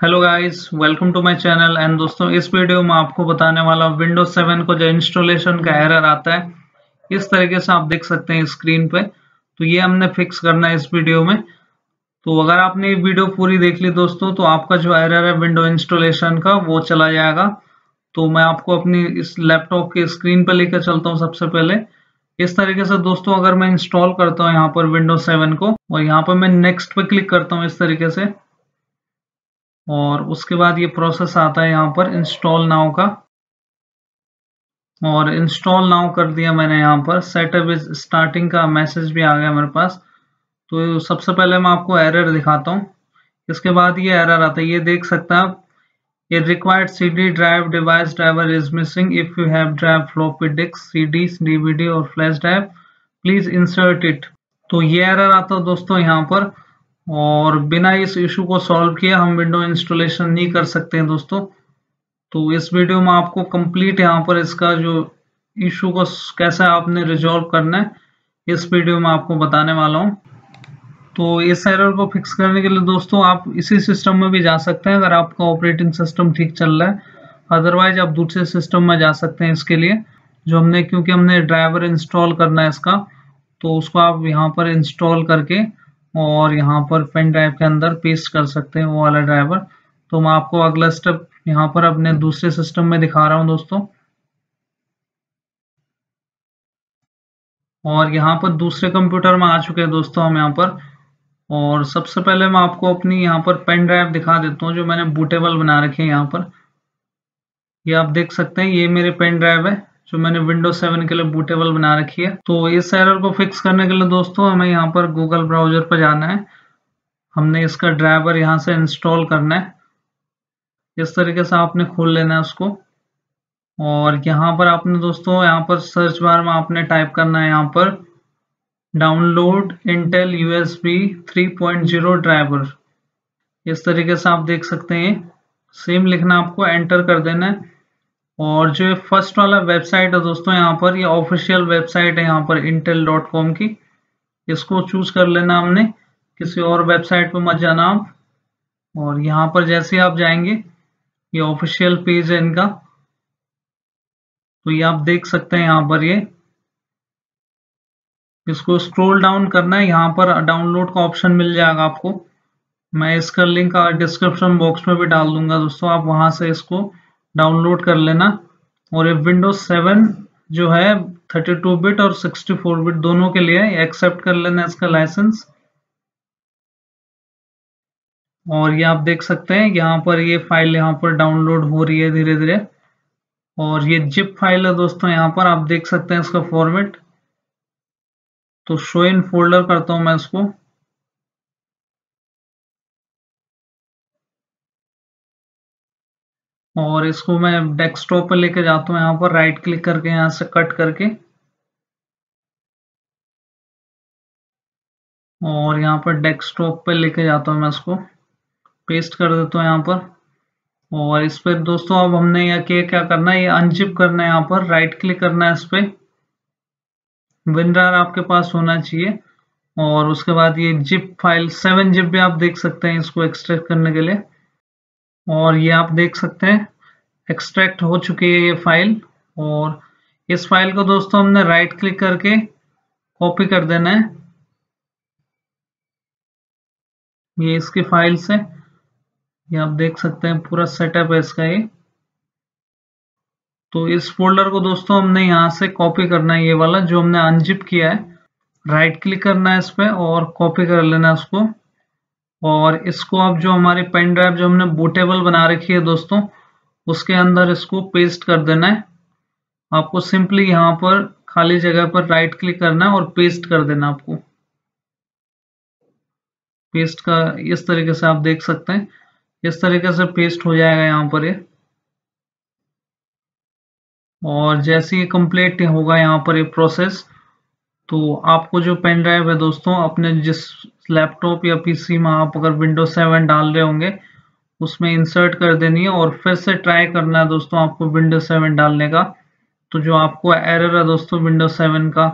Hello guys welcome to my channel and दोस्तों, इस video में आपको बताने वाला विंडोज़ 7 को जो इंस्टॉलेशन का एरर आता है, इस तरीके से आप देख सकते हैं स्क्रीन पे। तो ये हमने फिक्स करना है इस वीडियो में। तो अगर आपने ये वीडियो पूरी देख ली दोस्तों तो आपका जो एरर है विंडो इंस्टॉलेशन का, वो चला जाएगा। तो मैं आपको अपनी इस लैपटॉप की स्क्रीन पर लेकर चलता हूँ सबसे पहले। इस तरीके से दोस्तों, अगर मैं इंस्टॉल करता हूँ यहाँ पर विंडोज़ सेवन को, और यहाँ पर मैं नेक्स्ट पे क्लिक करता हूँ इस तरीके से और उसके बाद ये प्रोसेस आता है यहाँ पर इंस्टॉल नाउ का। और इंस्टॉल नाउ कर दिया मैंने यहाँ पर। सेटअप इज़ स्टार्टिंग का मैसेज भी आ गया मेरे पास। तो सबसे पहले मैं आपको एरर दिखाता हूँ। इसके बाद ये एरर आता है। ये देख सकते हैं आप। ये required D drive device driver is missing if you have drive floppy disk CD DVD और flash drive please insert it तो ये एरर आता है दोस्तों यहाँ पर। और बिना इस इशू को सॉल्व किए हम विंडो इंस्टॉलेशन नहीं कर सकते हैं दोस्तों। तो इस वीडियो में आपको कंप्लीट यहाँ पर इसका जो इशू को कैसे आपने रिजॉल्व करना है, इस वीडियो में आपको बताने वाला हूँ। तो इस एरर को फिक्स करने के लिए दोस्तों आप इसी सिस्टम में भी जा सकते हैं अगर आपका ऑपरेटिंग सिस्टम ठीक चल रहा है। अदरवाइज़ आप दूसरे सिस्टम में जा सकते हैं इसके लिए, जो हमने, क्योंकि हमने ड्राइवर इंस्टॉल करना है इसका तो उसको आप यहाँ पर इंस्टॉल करके और यहाँ पर पेन ड्राइव के अंदर पेस्ट कर सकते हैं वो वाला ड्राइवर तो मैं आपको अगला स्टेप यहाँ पर अपने दूसरे सिस्टम में दिखा रहा हूँ दोस्तों। और यहाँ पर दूसरे कंप्यूटर में आ चुके हैं दोस्तों हम यहाँ पर। और सबसे पहले मैं आपको अपनी यहाँ पर पेन ड्राइव दिखा देता हूँ जो मैंने बूटेबल बना रखी है यहाँ पर। ये आप देख सकते हैं, ये मेरी पेन ड्राइव है। जो मैंने विंडोज़ 7 के लिए बूटेबल बना रखी है। तो इस एरर को फिक्स करने के लिए दोस्तों, हमें यहाँ पर गूगल ब्राउज़र पर जाना है। हमने इसका ड्राइवर यहाँ से इंस्टॉल करना है। इस तरीके से आपने खोल लेना है उसको। और यहाँ पर आपने दोस्तों, यहाँ पर सर्च बार में आपने टाइप करना है यहाँ पर डाउनलोड इंटेल यूएसबी 3.0 ड्राइवर इस तरीके से आप देख सकते हैं। सेम लिखना आपको एंटर कर देना है। और जो फ़र्स्ट वाला वेबसाइट है दोस्तों, यहाँ पर ये ऑफिशियल वेबसाइट है यहाँ पर इंटेल डॉट कॉम की। इसको चूज़ कर लेना हमने, किसी और वेबसाइट पर मत जाना आप। और यहाँ पर जैसे आप जाएँगे, ये ऑफिशियल पेज है इनका। तो ये आप देख सकते हैं यहाँ पर ये। इसको स्क्रॉल डाउन करना है, यहाँ पर डाउनलोड का ऑप्शन मिल जाएगा आपको। मैं इसका लिंक डिस्क्रिप्शन बॉक्स में भी डाल दूँगा दोस्तों, आप वहाँ से इसको डाउनलोड कर लेना। और ये विंडोज़ 7 जो है 32 बिट और 64 बिट दोनों के लिए एक्सेप्ट कर लेना इसका लाइसेंस और ये आप देख सकते हैं, यहाँ पर ये फ़ाइल यहाँ पर डाउनलोड हो रही है धीरे धीरे और ये जिप फ़ाइल है दोस्तों, यहाँ पर आप देख सकते हैं इसका फॉर्मेट तो शो इन फोल्डर करता हूँ मैं इसको। और इसको मैं डेस्कटॉप पर लेके जाता हूँ, यहाँ पर राइट क्लिक करके, यहाँ से कट करके। और यहाँ पर डेस्कटॉप पे लेके जाता हूँ मैं इसको। पेस्ट कर देता हूँ यहाँ पर। और इस पर दोस्तों, अब हमने यहाँ क्या क्या करना है? ये अनजिप करना है यहाँ पर राइट क्लिक करना है इस पर विनरार आपके पास होना चाहिए। और उसके बाद ये जिप फ़ाइल सेवन जिप भी आप देख सकते हैं इसको एक्सट्रैक्ट करने के लिए। और ये आप देख सकते हैं एक्सट्रैक्ट हो चुकी है ये फ़ाइल और इस फ़ाइल को दोस्तों हमने राइट क्लिक करके कॉपी कर देना है। ये इसकी फ़ाइल से ये आप देख सकते हैं पूरा सेटअप है इसका ये। तो इस फोल्डर को दोस्तों हमने यहाँ से कॉपी करना है ये वाला, जो हमने अनजिप किया है। राइट क्लिक करना है इस पर और कॉपी कर लेना है उसको। और इसको अब जो हमारी पेन ड्राइव जो हमने बूटेबल बना रखी है दोस्तों, उसके अंदर इसको पेस्ट कर देना है। आपको सिंपली यहाँ पर खाली जगह पर राइट क्लिक करना है और पेस्ट कर देना आपको। पेस्ट का इस तरीके से आप देख सकते हैं। इस तरीके से पेस्ट हो जाएगा यहाँ पर ये। और जैसे ही कंप्लीट होगा यहाँ पर ये प्रोसेस तो आपको जो पेन ड्राइव है दोस्तों, अपने जिस लैपटॉप या पीसी में आप अगर विंडो सेवन डाल रहे होंगे, उसमें इंसर्ट कर देनी है और फिर से ट्राई करना है दोस्तों आपको विंडोज़ सेवन डालने का। तो जो आपको एरर है दोस्तों विंडोज़ सेवन का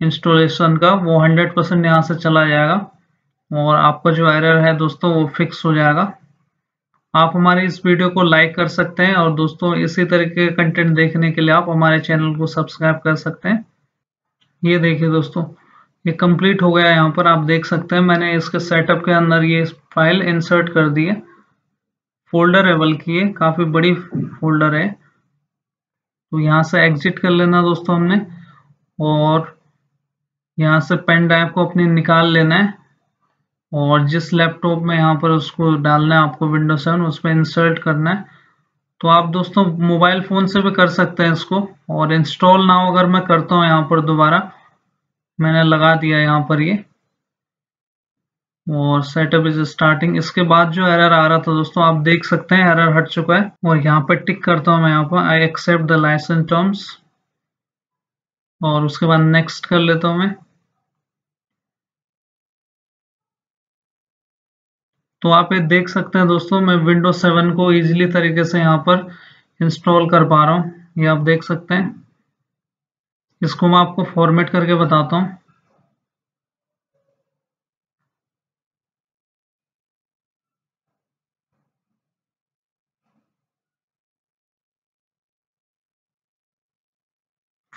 इंस्टॉलेशन का, वो हंड्रेड परसेंट यहाँ से चला जाएगा और आपका जो एरर है दोस्तों वो फिक्स हो जाएगा। आप हमारे इस वीडियो को लाइक कर सकते हैं और दोस्तों इसी तरीके के कंटेंट देखने के लिए आप हमारे चैनल को सब्सक्राइब कर सकते हैं। ये देखिए दोस्तों। ये कंप्लीट हो गया है यहाँ पर, आप देख सकते हैं। मैंने इसके सेटअप के अंदर ये फ़ाइल इंसर्ट कर दी है। फोल्डर है बल्कि ये, काफ़ी बड़ी फोल्डर है। तो यहाँ से एग्जिट कर लेना दोस्तों हमने, और यहाँ से पेन ड्राइव को अपनी निकाल लेना है। और जिस लैपटॉप में यहाँ पर उसको डालना है, आपको विंडो सेवन उस पर इंसर्ट करना है। तो आप दोस्तों मोबाइल फ़ोन से भी कर सकते हैं इसको, और इंस्टॉल ना अगर मैं करता हूँ यहाँ पर दोबारा। मैंने लगा दिया यहाँ पर ये। और सेटअप इज़ स्टार्टिंग इसके बाद जो एरर आ रहा था दोस्तों, आप देख सकते हैं एरर हट चुका है। और यहाँ पर टिक करता हूँ मैं यहाँ पर। I accept the licence terms और उसके बाद नेक्स्ट कर लेता हूँ मैं। तो आप ये देख सकते हैं दोस्तों, मैं विंडो सेवन को इजीली तरीके से यहाँ पर इंस्टॉल कर पा रहा हूँ। ये आप देख सकते हैं। इसको मैं आपको फॉर्मेट करके बताता हूँ।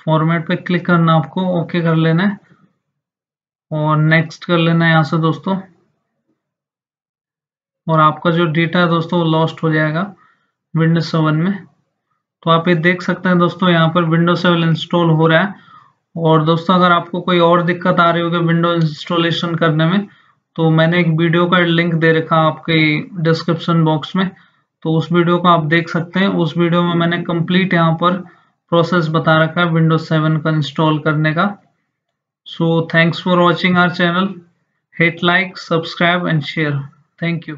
फॉर्मेट पे क्लिक करना आपको ओके कर लेना है। और नेक्स्ट कर लेना है यहाँ से दोस्तों। और आपका जो डेटा है दोस्तों वो लॉस्ट हो जाएगा विंडोज़ सेवन में। तो आप ये देख सकते हैं दोस्तों, यहाँ पर विंडो सेवन इंस्टॉल हो रहा है। और दोस्तों, अगर आपको कोई और दिक्कत आ रही होगी विंडो इंस्टॉलेशन करने में तो मैंने एक वीडियो का लिंक दे रखा है आपके डिस्क्रिप्शन बॉक्स में। तो उस वीडियो को आप देख सकते हैं। उस वीडियो में मैंने कंप्लीट यहाँ पर प्रोसेस बता रखा है विंडोज़ सेवन का इंस्टॉल करने का। So thanks for watching our channel hit like subscribe and share thank you